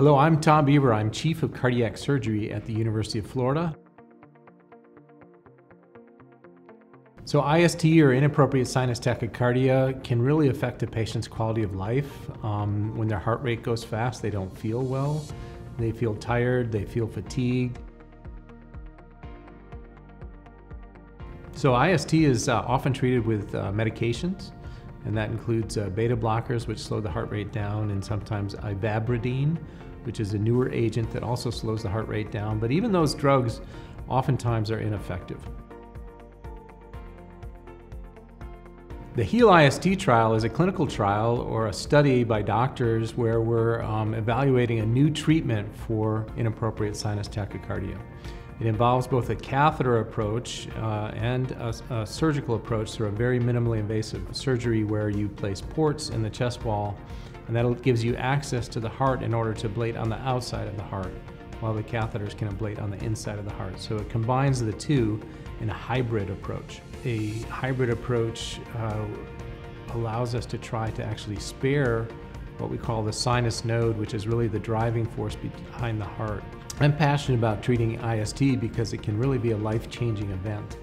Hello, I'm Tom Beaver. I'm Chief of Cardiac Surgery at the University of Florida. So IST or inappropriate sinus tachycardia can really affect a patient's quality of life. Um, when their heart rate goes fast, they don't feel well. They feel tired, they feel fatigued. So IST is uh, often treated with uh, medications, and that includes uh, beta blockers, which slow the heart rate down, and sometimes ivabradine, which is a newer agent that also slows the heart rate down. But even those drugs oftentimes are ineffective. The HEAL IST trial is a clinical trial or a study by doctors where we're um, evaluating a new treatment for inappropriate sinus tachycardia. It involves both a catheter approach uh, and a, a, surgical approach through a very minimally invasive surgery where you place ports in the chest wall and that gives you access to the heart in order to ablate on the outside of the heart while the catheters can ablate on the inside of the heart. So it combines the two in a hybrid approach. A hybrid approach uh, allows us to try to actually spare what we call the sinus node, which is really the driving force behind the heart. I'm passionate about treating IST because it can really be a life-changing event.